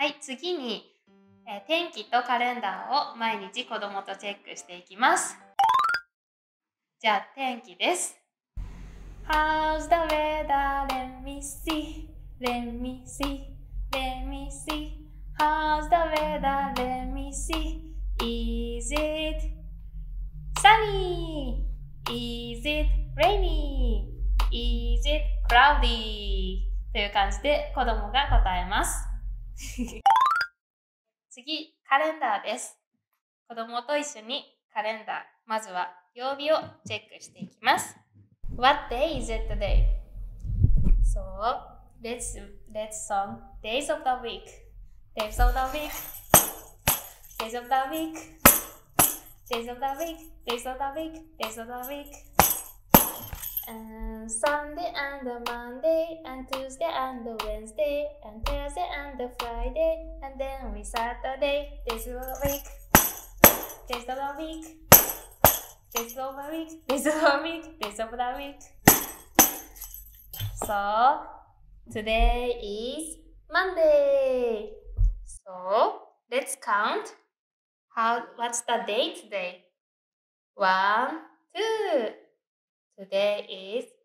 はい、次に、えー天気とカレンダーを毎日子供とチェックしていきます。じゃあ、天気です。How's the weather? Let me see. Let me see. Let me see. How's the weather? Let me see. Is it sunny? Is it rainy? Is it cloudy? という感じで子供が答えます。次、カレンダーです。子供と一緒にカレンダー、まずは曜日をチェックしていきます。What day is it today? So, let's, let's song Days of the Week. Days of the Week. Days of the Week. Days of the Week. Days of the Week. Days of the Week. Days of the week. Sunday and the Monday and Tuesday and the Wednesday and Thursday and the Friday and then we Saturday. This the week. Of the week. Of the week. This the week. Days of the week. So today is Monday. So let's count. How? What's the day today? One, two. Today is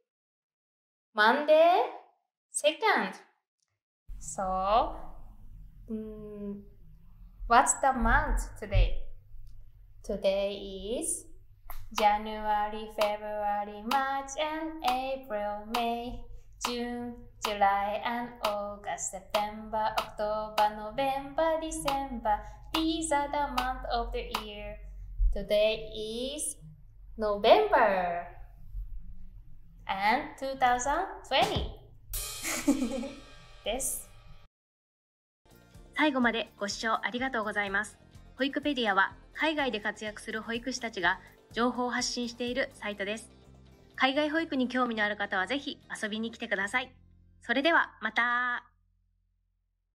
Monday, second. So, mm, what's the month today? Today is January, February, March, and April, May, June, July, and August, September, October, November, December. These are the months of the year. Today is November and 2020 です。最後までご視聴ありがとうございます。保育ペディアは海外で活躍する保育士たちが情報を発信しているサイトです。海外保育に興味のある方はぜひ遊びに来てください。それではまた